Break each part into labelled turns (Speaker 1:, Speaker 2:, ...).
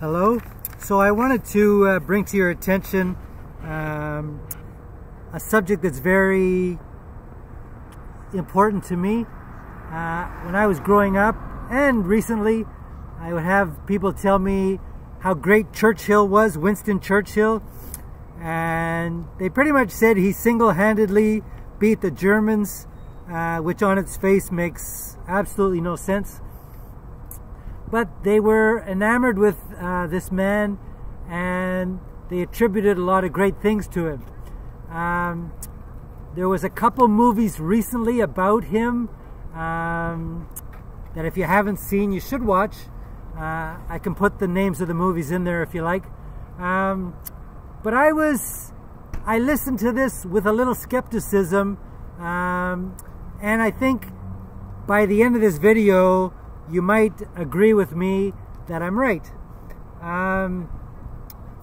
Speaker 1: Hello. So I wanted to uh, bring to your attention um, a subject that's very important to me. Uh, when I was growing up and recently, I would have people tell me how great Churchill was, Winston Churchill, and they pretty much said he single-handedly beat the Germans, uh, which on its face makes absolutely no sense but they were enamored with uh, this man and they attributed a lot of great things to him. Um, there was a couple movies recently about him um, that if you haven't seen, you should watch. Uh, I can put the names of the movies in there if you like. Um, but I was, I listened to this with a little skepticism, um, and I think by the end of this video, you might agree with me that I'm right. Um,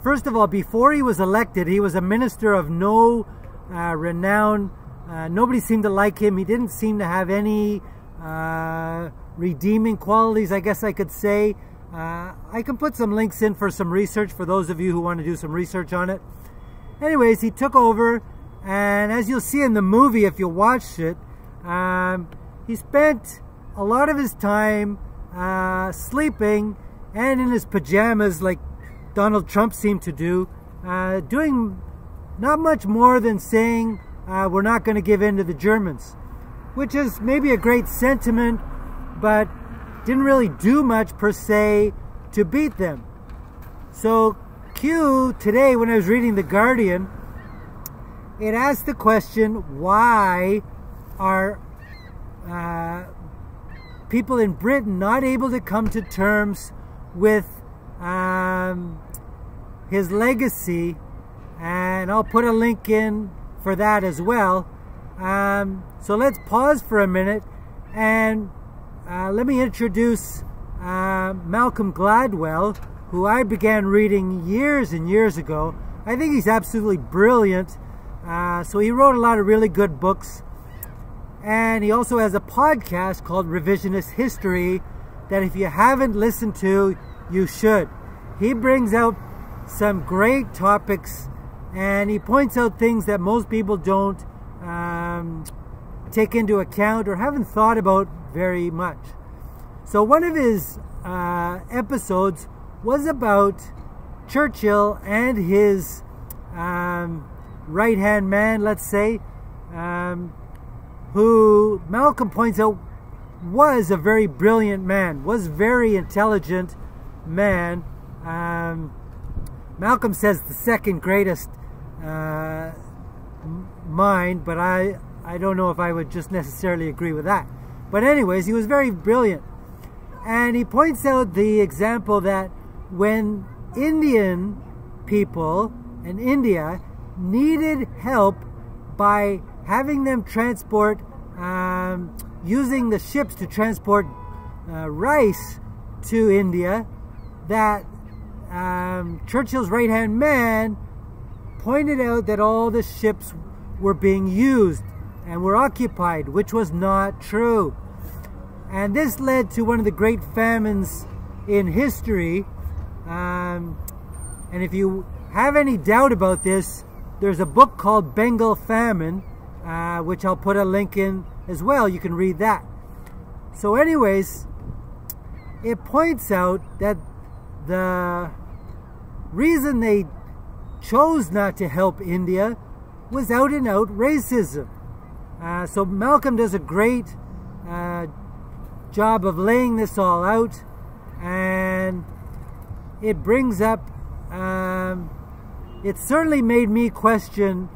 Speaker 1: first of all, before he was elected, he was a minister of no uh, renown. Uh, nobody seemed to like him. He didn't seem to have any uh, redeeming qualities, I guess I could say. Uh, I can put some links in for some research for those of you who want to do some research on it. Anyways, he took over, and as you'll see in the movie, if you watched it, um, he spent a lot of his time uh, sleeping and in his pajamas like Donald Trump seemed to do, uh, doing not much more than saying uh, we're not going to give in to the Germans, which is maybe a great sentiment, but didn't really do much per se to beat them. So Q today when I was reading The Guardian, it asked the question, why are uh, people in Britain not able to come to terms with um, his legacy, and I'll put a link in for that as well. Um, so let's pause for a minute and uh, let me introduce uh, Malcolm Gladwell, who I began reading years and years ago. I think he's absolutely brilliant. Uh, so he wrote a lot of really good books. And he also has a podcast called Revisionist History that if you haven't listened to, you should. He brings out some great topics and he points out things that most people don't um, take into account or haven't thought about very much. So one of his uh, episodes was about Churchill and his um, right-hand man, let's say, um, who Malcolm points out was a very brilliant man, was very intelligent man. Um, Malcolm says the second greatest uh, mind, but I, I don't know if I would just necessarily agree with that. But anyways, he was very brilliant. And he points out the example that when Indian people in India needed help by having them transport, um, using the ships to transport uh, rice to India, that um, Churchill's right-hand man pointed out that all the ships were being used and were occupied, which was not true. And this led to one of the great famines in history. Um, and if you have any doubt about this, there's a book called Bengal Famine, uh, which I'll put a link in as well. You can read that. So anyways, it points out that the reason they chose not to help India was out and out racism. Uh, so Malcolm does a great uh, job of laying this all out and it brings up, um, it certainly made me question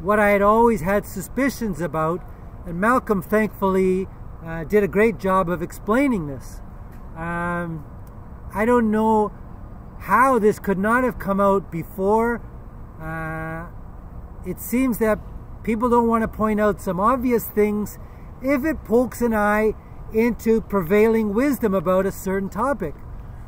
Speaker 1: what I had always had suspicions about, and Malcolm thankfully uh, did a great job of explaining this. Um, I don't know how this could not have come out before. Uh, it seems that people don't want to point out some obvious things if it pokes an eye into prevailing wisdom about a certain topic.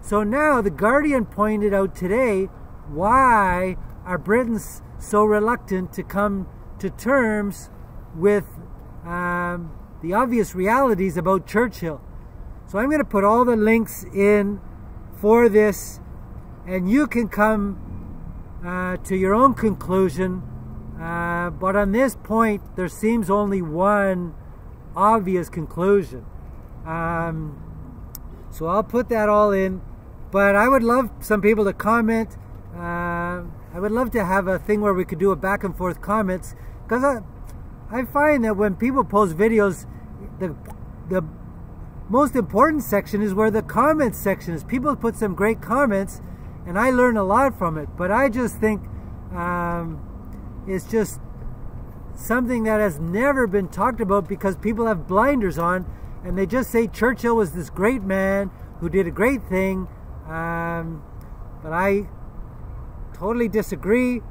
Speaker 1: So now the Guardian pointed out today why are Britons so reluctant to come to terms with um, the obvious realities about Churchill. So I'm going to put all the links in for this and you can come uh, to your own conclusion. Uh, but on this point, there seems only one obvious conclusion. Um, so I'll put that all in. But I would love some people to comment. I would love to have a thing where we could do a back and forth comments because I, I find that when people post videos, the the most important section is where the comments section is. People put some great comments, and I learn a lot from it. But I just think um, it's just something that has never been talked about because people have blinders on, and they just say Churchill was this great man who did a great thing. Um, but I totally disagree.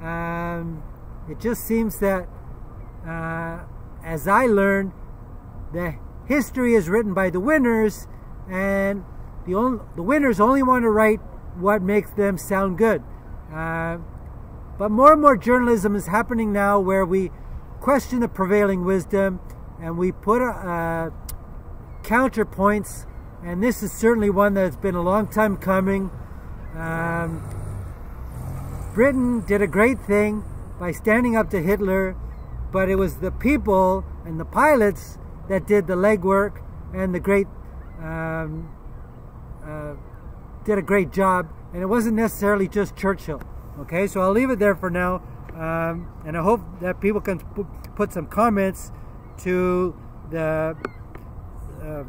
Speaker 1: Um, it just seems that, uh, as I learned, the history is written by the winners, and the only, the winners only want to write what makes them sound good. Uh, but more and more journalism is happening now where we question the prevailing wisdom and we put uh, counterpoints, and this is certainly one that's been a long time coming. Um, Britain did a great thing by standing up to Hitler, but it was the people and the pilots that did the legwork and the great um, uh, did a great job, and it wasn't necessarily just Churchill. Okay, so I'll leave it there for now, um, and I hope that people can put some comments to the uh,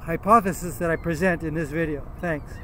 Speaker 1: hypothesis that I present in this video. Thanks.